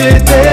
Appreciate